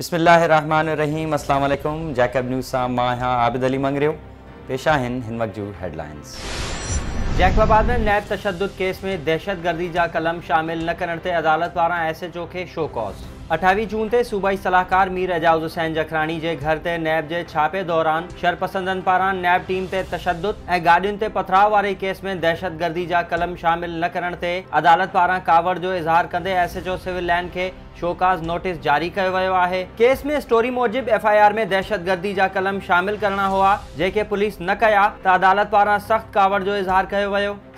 अस्सलाम वालेकुम Jacob news सां माँ आहियाँ आबिद अली मंगरियो पेश आहिनि हिन वक़्त जूं हेडलाइंस। जैकबाबाद में नैब तशद केस में दहशतगर्दी जा कलम शामिल न करण अदालत पारां एस एच ओ के शो कॉज। अठावीह जून ते सूबाई सलाहकार मीर एजाउज़ हुसैन जखरानी जे घर ते नैब जे छापे दौरान शरपसंदनि पारां नैब टीम ते तशद ऐं गाॾियुनि ते पथराव वारे केस में दहशतगर्दी जा कलम शामिल न करण ते अदालत पारां कावड़ जो इज़हार कंदे S H O civil line खे शोकाज़ नोटिस जारी कयो आहे। केस में स्टोरी मूजिबि एफ़ आई आर में दहशत गर्दी जा कलम शामिल करणा हुआ, जेके पुलिस न कया, त अदालत पारां सख़्त कावड़ जो इज़हार कयो वियो।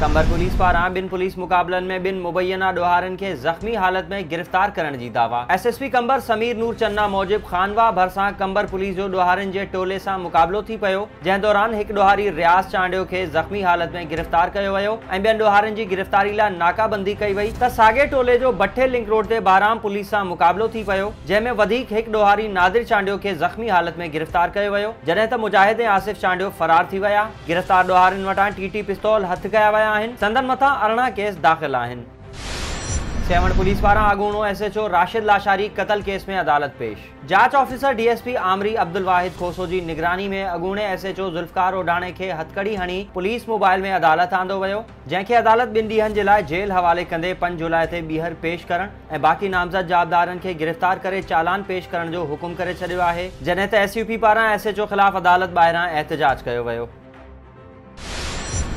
कंबर पुलिस पारां ॿिनि पुलिस मुक़ाबलनि में ॿिनि मुबैना ॾोहारनि खे ज़ख़्मी हालत में गिरफ़्तार करण जी दावा। एस एस पी कंबर समीर नूर चन्ना मूजिबि खानवा भरिसां कंबर पुलिस जो ॾोहारनि जे टोले सां मुक़ाबलो थी पियो जंहिं दौरान हिकु ॾोहारी रियाज़ चांडियो खे ज़ख़्मी हालत में गिरफ़्तार कयो वियो, ऐं ॿियनि ॾोहारनि गिरफ़्तारी लाइ नाकाबंदी कई वई। त साॻे टोले जो बठे लिंक रोड ते बाराम पुलिस सां मुक़ाबलो थी पियो, जंहिं में वधीक हिकु नादिर चांडियो खे ज़ख़्मी हालत में गिरफ़्तार कयो वियो। जॾहिं मुजाहिद आसिफ़ चांडियो फरार थी विया, गिरफ़्तार ॾोहारनि टी टी पिस्तौल हथ कया विया। आहिनि संदन मथां अरिड़हं केस दाख़िल आहिनि सेवण पुलिस पारां अॻूणो S H O Rashid Lashari क़तल case में अदालत पेश। जाँच ऑफिसर डीएसपी आमरी अब्दुल वाहिद खोसो जी निगरानी में अॻूणे एस एच ओ ज़ुल्फकार ओडाणे खे हथकड़ी हणी पुलिस मोबाइल में अदालत आंदो वियो। जंहिंखे अदालत ॿिनि ॾींहंनि जे लाइ जेल हवाले कंदे पंज जुलाई ते ॿीहर पेश करण ऐं बाक़ी नामज़द जवाबदारनि खे गिरफ़्तार करे चालान पेश करण जो हुकुम करे छॾियो आहे। जॾहिं त एस यू पी पारां एस एच ओ ख़िलाफ़ अदालत ॿाहिरां एहतजाज कयो वियो।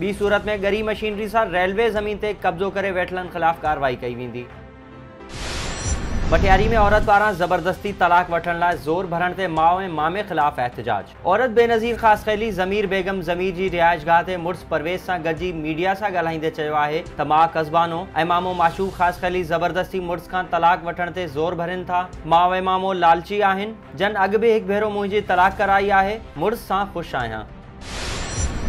ॿी सूरत में ॻरी मशीनरी सां रेलवे ज़मीन ते कब्ज़ो करे वेठलनि ख़िलाफ़ कार्रवाई कई वेंदी। मटियारी में औरत पारां ज़बरदस्ती तलाक वठण लाइ ज़ोर भरण ते माउ ऐं मामे ख़िलाफ़ एहतजाज। औरत बेनज़ीर ख़ासि ख़ैली ज़मीर बेगम ज़मीर जी रिहाइशगाह ते मुड़ुस परवेज़ सां गॾिजी मीडिया सां ॻाल्हाईंदे आहे त माउ कस्बानो ऐं मामो माशूक ख़ासि ख़ैली ज़बरदस्ती मुड़ुस खां तलाक वठण ते ज़ोर भरनि था। माउ ऐं मामो लालची आहिनि। जन अॻु बि हिकु भेरो मुंहिंजी तलाक कराई आहे। मुड़ुस सां ख़ुशि आहियाँ।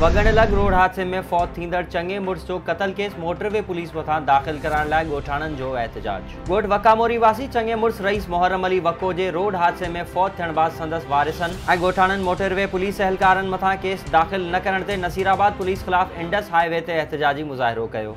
वगणलग रोड हादसे में फौत थींदड़ चङे मुड़ुस जो क़तल केस, मोटरवे पुलिस मथा दाख़िल कराइण लाइ ॻोठाणनि जो एहतजाज। ॻोठ वकामोरी वासी चङे मुड़स रईस मोहरम अली वको जे रोड हादसे में फौत थियण बाद संदसि वारिसनि ऐं ॻोठाणनि मोटरवे पुलिस एहलकारनि मथां केस दाख़िल न करण ते नसीराबाद पुलिस ख़िलाफ़ इंडस हाईवे ते एहतजाजी मुज़ाहिरो कयो।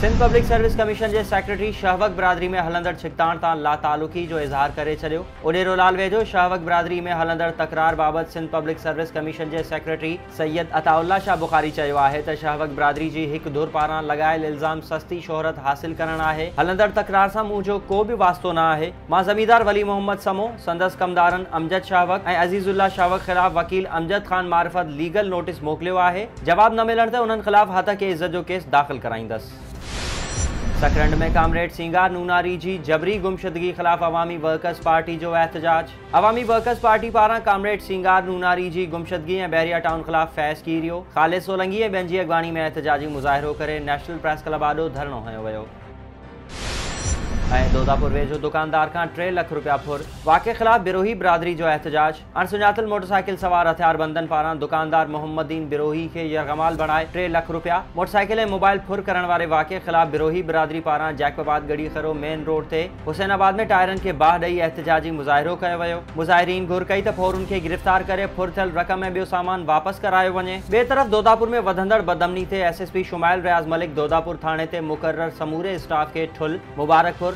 सिंध पब्लिक सर्विस कमीशन जे सेक्रेटरी शहवक बिरादरी में हलंदड़ छिकताण तां लातालुकी जो इज़हार करे छॾियो। उॾेरो लाल वेझो, शहवक बिरादरी में हलंदड़ तकरार बाबति सिंध पब्लिक सर्विस कमीशन जे सेक्रेटरी सैयद अताउल्ला शाह बुखारी चयो आहे त शहवक बिरादरी जी हिकु धुर पारां लॻायल इल्ज़ाम सस्ती शोहरत हासिल करणु आहे। हलंदड़ तकरार सां मुंहिंजो को बि वास्तो न आहे। माँ ज़मीदार वली मोहम्मद समो संदसि कमदारनि अमजद शाहवक ऐं अज़ीज़ुल्ला शाहवक ख़िलाफ़ वकील अमजद ख़ान मार्फत लीगल नोटिस मोकिलियो आहे। जवाब न मिलण ते उन्हनि ख़िलाफ़ हथ के इज़त जो केस दाख़िल कराईंदसि। सकरंड में कामरेड सिंगार नूनारी जी, जबरी गुमशदगी ख़िलाफ़ अवामी वर्कर्स पार्टी जो एहतजाज। अवामी वर्कर्स पार्टी पारा कामरेड सिंगार नूनारी जी गुमशदगी बैरिया टाउन ख़िलाफ़ फैज़ कीरियो। ख़ालिद सोलंगी ऐं अॻवानी में एहतजाजी मुज़ाहिरो करे नेशनल प्रेस क्लब आॾो धरणो हयो दोदापुर वेझो दुकानदार खां टे लख रुपया फुर। वाक़े ख़िलाफ़ बिरोही बिरादरी जो एहतजाज। अणसुञातल मोटरसाइकिल सवार हथियारबंदनि पारां दुकानदार मोहम्मदीन बिरोही खे यरगमाल बणाए टे लख रुपया। मोटरसाइकिल मोबाइल फुर करण वारे वाक़े ख़िलाफ़ बिरोही बिरादरी पारां जैकबाबाद गढ़ी खरो मेन रोड ते हुसैनाबाद में टायरन के बाह ॾेई एहतजाजी मुज़ाहिरो कयो वियो। मुज़ाहिरीन घुर कई त उन्हनि खे गिरफ़्तार करे फुर थियल रक़म ऐं ॿियो सामान वापसि करायो वञे। ॿिए तरफ़ दोदापुर में वधंदड़ बदमनी ते S S P Shumail Riaz Malik Dodapur थाणे ते मुक़ररु समूरे स्टाफ खे ठुल मुबारकपुर।